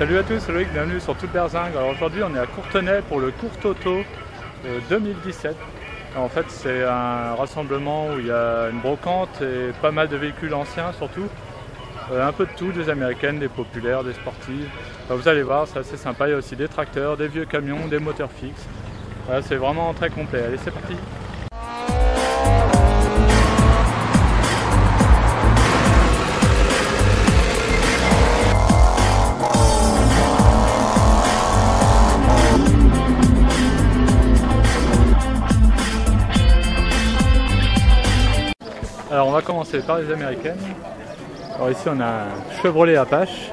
Salut à tous, Loïc, bienvenue sur Toute Berzingue. Alors aujourd'hui on est à Courtenay pour le Court Auto 2017. En fait c'est un rassemblement où il y a une brocante et pas mal de véhicules anciens surtout. Euh, un peu de tout, des américaines, des populaires, des sportives. vous allez voir, c'est assez sympa, il y a aussi des tracteurs, des vieux camions, des moteurs fixes. C'est vraiment très complet. Allez c'est parti commencer par les américaines. Alors ici on a un Chevrolet Apache.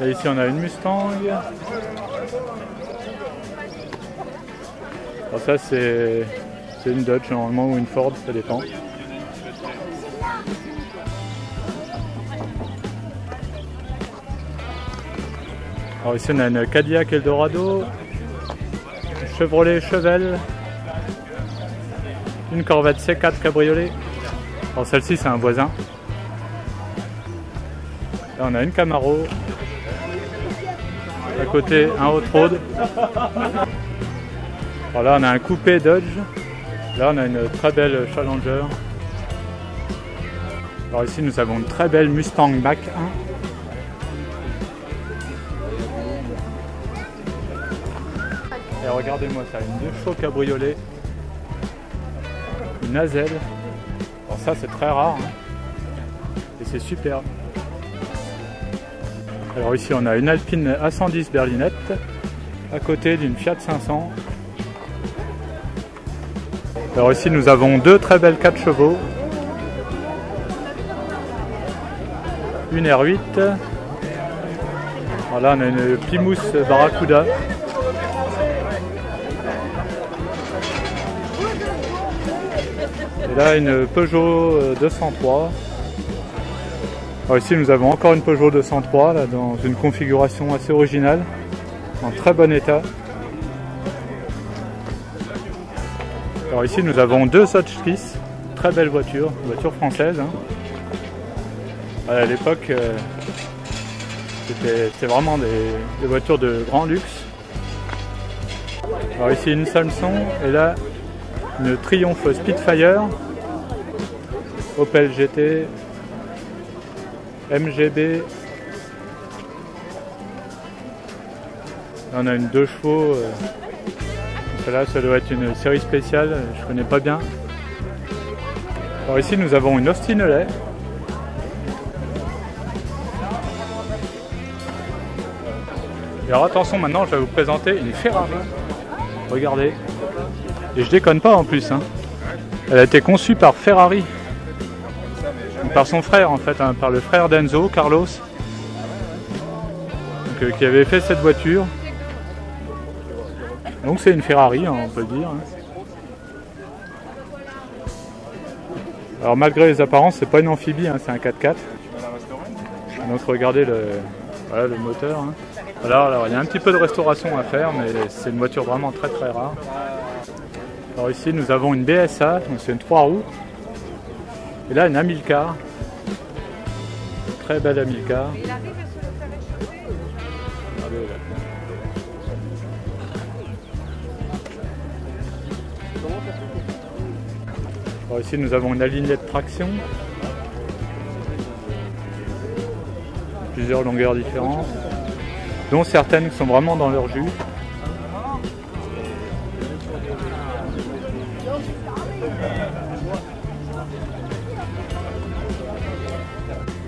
Et ici on a une Mustang. Alors ça c'est une Dodge normalement ou une Ford, ça dépend. Alors ici on a une Cadillac Eldorado, Chevrolet Chevelle, une Corvette C4 cabriolet. Alors celle-ci c'est un voisin. Là on a une Camaro. À côté un Hot Road. Alors là on a un coupé Dodge. Là on a une très belle Challenger. Alors ici nous avons une très belle Mustang Mach 1. Et regardez-moi ça, une deux chevaux cabriolet une Azel. Alors ça c'est très rare hein. et c'est super. Alors ici on a une Alpine A110 berlinette à côté d'une Fiat 500. Alors ici nous avons deux très belles 4 chevaux. Une R8. Voilà on a une Plymouth Barracuda Et là, une Peugeot 203. Euh, Alors ici, nous avons encore une Peugeot 203 là, dans une configuration assez originale, en très bon état. Alors ici, nous avons deux Hotchkiss, très belle voiture, voiture française. Hein. À l'époque, euh, c'était vraiment des, voitures de grand luxe. Alors ici, une Samsung et là, une Triumph Spitfire, Opel GT, MGB. on a une deux chevaux. Euh, celle-là, ça doit être une série spéciale, je connais pas bien. Alors ici, nous avons une Austin Lay. Et alors attention, maintenant, je vais vous présenter une Ferrari. Regardez. Et je déconne pas en plus. Hein. Elle a été conçue par Ferrari. Par son frère en fait, hein, par le frère d'Enzo, Carlos. Euh, qui avait fait cette voiture. Donc c'est une Ferrari, hein, on peut le dire. Alors malgré les apparences, c'est pas une amphibie, c'est un 4x4. Donc regardez le, le moteur. alors, il y a un petit peu de restauration à faire, mais c'est une voiture vraiment très très rare. Alors ici nous avons une BSA, donc c'est une 3 roues. Et là une Amilcar. très belle Amilcar. Alors ici nous avons une alignée de traction. Plusieurs longueurs différentes. Dont certaines qui sont vraiment dans leur jus.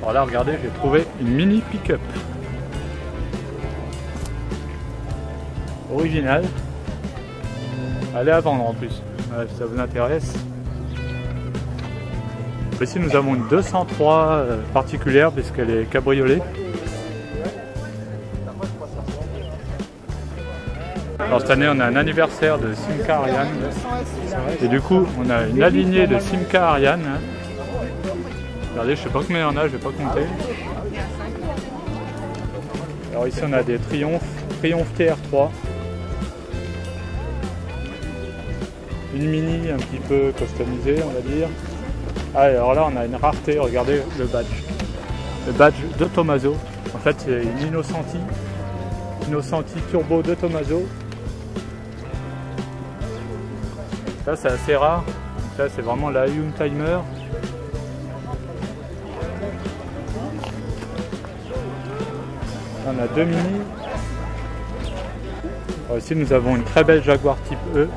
Alors là, regardez, j'ai trouvé une mini pick-up. Originale. Elle est à vendre en plus, si ça vous intéresse. Ici, nous avons une 203 euh, particulière puisqu'elle est cabriolet. Alors cette année, on a un anniversaire de Simca Ariane. Et du coup, on a une alignée de Simca Ariane. Regardez, je sais pas combien il y en a, je vais pas compter. Alors ici on a des Triumph, Triumph TR3. Une mini un petit peu customisée on va dire. Ah alors là on a une rareté, regardez le badge. le badge de Tomaso. En fait, c'est une Innocenti, Innocenti Turbo de Tomaso. Ça, c'est assez rare. Ça, c'est vraiment la Young Timer. On a deux mini. ici, nous avons une très belle Jaguar type E.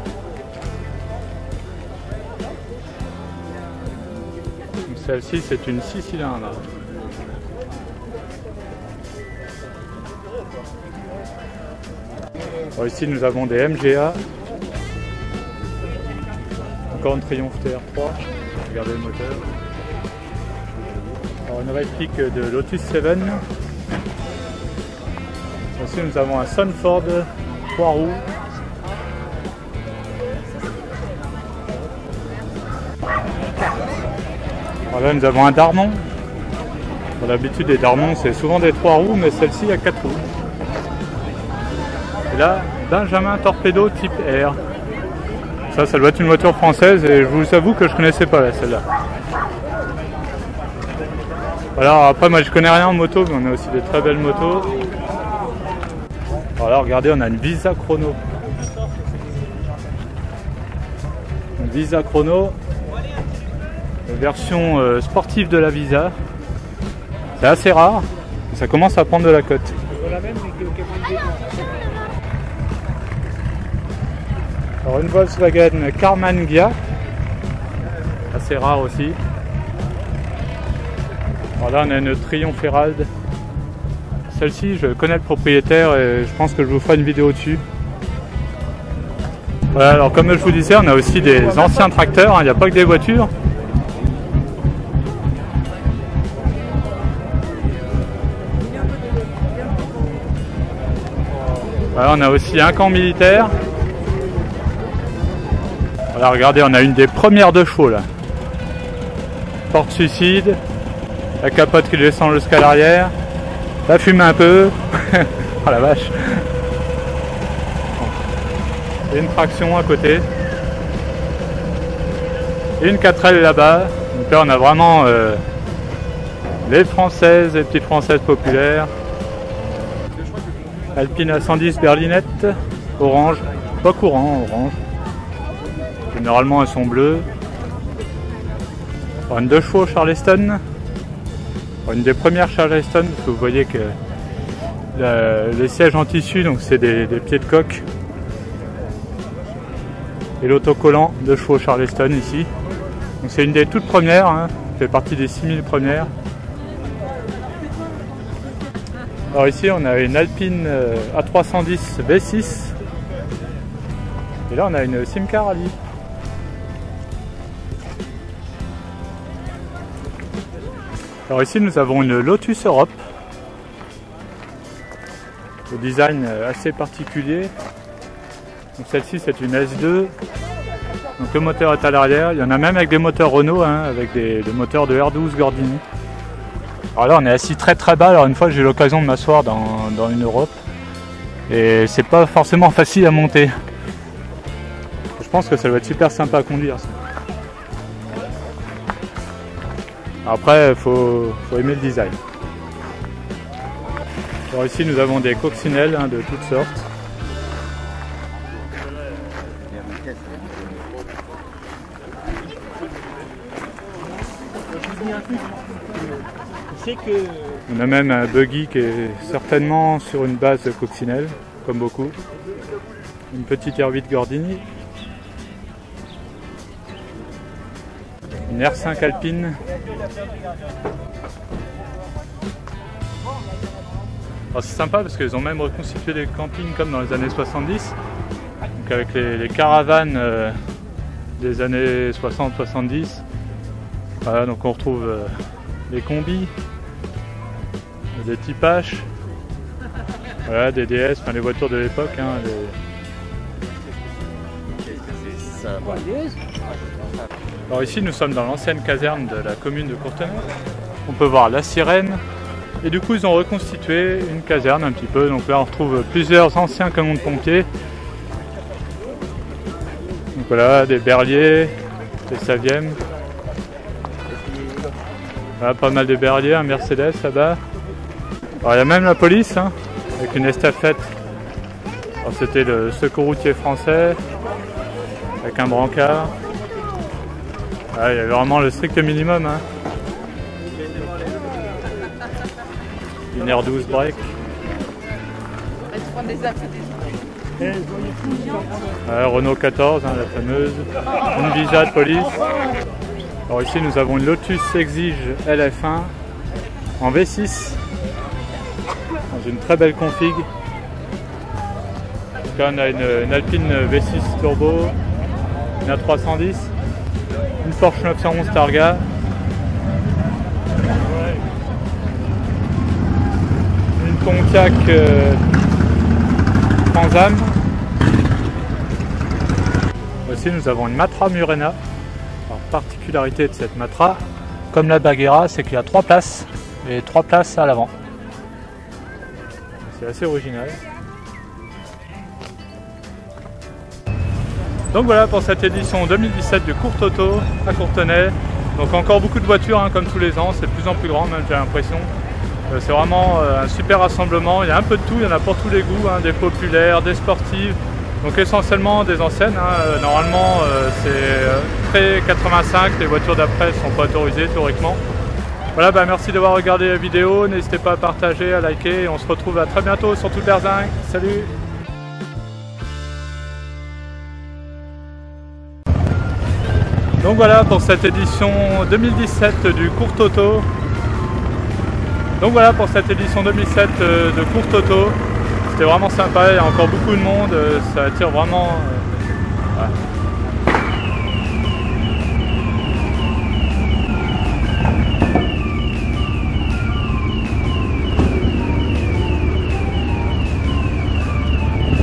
Celle-ci, c'est une 6 cylindres. ici, nous avons des MGA. Encore une Triumph TR3. Regardez le moteur. Alors, une réplique de Lotus 7. Ici, nous avons un Sunford 3 roues. Voilà, nous avons un Darmon. L'habitude des Darmons, c'est souvent des 3 roues, mais celle-ci a 4 roues. Et là, Benjamin Torpedo type R. Ça, ça doit être une voiture française et je vous avoue que je connaissais pas celle-là. Voilà, après moi je connais rien en moto, mais on a aussi des très belles motos. Voilà, regardez, on a une Visa Chrono. Une Visa Chrono, version euh, sportive de la Visa. C'est assez rare, ça commence à prendre de la cote. Alors une Volkswagen Carman Gia, assez rare aussi. Voilà, on a une Triumph Herald celle-ci, je connais le propriétaire et je pense que je vous ferai une vidéo dessus. Voilà, alors comme je vous disais, on a aussi des anciens tracteurs, hein, il n'y a pas que des voitures. Voilà, on a aussi un camp militaire. Voilà, regardez, on a une des premières deux chevaux là. Porte suicide, la capote qui descend jusqu'à l'arrière. Ça fume un peu. oh la vache. Une traction à côté. Une 4L là-bas. Donc là on a vraiment euh, les françaises, les petites françaises populaires. Alpine à 110 berlinette, orange, pas courant, orange. Généralement elles sont bleues. Une deux chevaux Charleston, une des premières Charleston, parce que vous voyez que les sièges en tissu, donc c'est des, pieds de coque. Et l'autocollant de chevaux Charleston ici. Donc c'est une des toutes premières, hein, fait partie des 6000 premières. Alors ici on a une Alpine euh, A310 V6. Et là on a une Simca Rally. Alors ici nous avons une Lotus Europe. Le design assez particulier. celle-ci c'est une S2. Donc le moteur est à l'arrière. Il y en a même avec des moteurs Renault, hein, avec des, moteurs de R12 Gordini. Alors là on est assis très très bas. Alors une fois j'ai eu l'occasion de m'asseoir dans, dans, une Europe. Et c'est pas forcément facile à monter. Je pense que ça va être super sympa à conduire. Après, il faut, aimer le design. Alors ici, nous avons des coccinelles hein, de toutes sortes. On a même un buggy qui est certainement sur une base de coccinelle, comme beaucoup. Une petite R8 Gordini. Une R5 Alpine. c'est sympa parce qu'ils ont même reconstitué des campings comme dans les années 70. Donc avec les, caravanes euh, des années 60-70. Voilà, donc on retrouve euh, les combis, des typages, voilà, des DS, enfin les voitures de l'époque. Hein, alors ici nous sommes dans l'ancienne caserne de la commune de Courtenay. On peut voir la sirène. Et du coup ils ont reconstitué une caserne un petit peu. Donc là on retrouve plusieurs anciens camions de pompiers. Donc voilà, des berliers, des savièmes. pas mal de berliers, un Mercedes là-bas. il y a même la police hein, avec une estafette. C'était le secours routier français avec un brancard. Il y avait vraiment le strict minimum. Hein. Une R12 break. Renault 14, hein, la fameuse. Une Visa de police. Alors ici nous avons une Lotus Exige LF1 en V6 dans une très belle config. on a une, Alpine V6 Turbo, une A310, une Porsche 911 Targa. Une Pontiac euh, Transam. Aussi nous avons une Matra Murena particularité de cette Matra, comme la Baguera, c'est qu'il y a trois places et trois places à l'avant. C'est assez original. Donc voilà pour cette édition 2017 de Courte Auto à Courtenay. Donc encore beaucoup de voitures hein, comme tous les ans, c'est de plus en plus grand même j'ai l'impression. Euh, c'est vraiment euh, un super rassemblement, il y a un peu de tout, il y en a pour tous les goûts, hein, des populaires, des sportives, donc essentiellement des anciennes. Hein. Euh, normalement c'est pré 85, les voitures d'après ne sont pas autorisées théoriquement. Voilà, bah merci d'avoir regardé la vidéo, n'hésitez pas à partager, à liker, et on se retrouve à très bientôt sur Tout Berzingue. Salut Donc voilà pour cette édition 2017 du Court Auto. Donc voilà pour cette édition 2007 euh, de Court Auto. C'était vraiment sympa, il y a encore beaucoup de monde, euh, ça attire vraiment... Euh,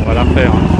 On va la refaire. Hein.